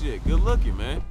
shit, good looking, man.